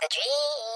the dream.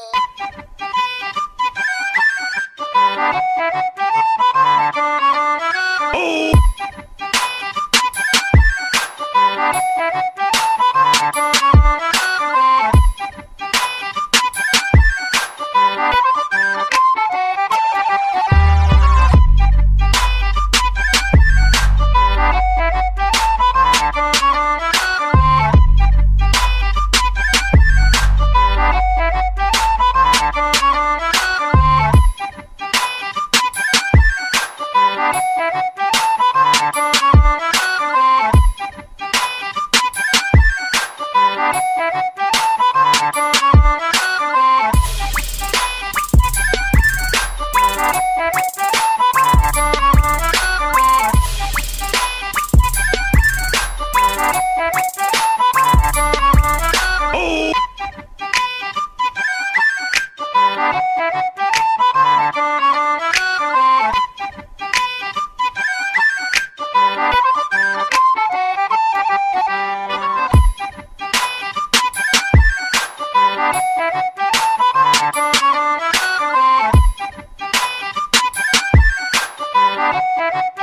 Thank you.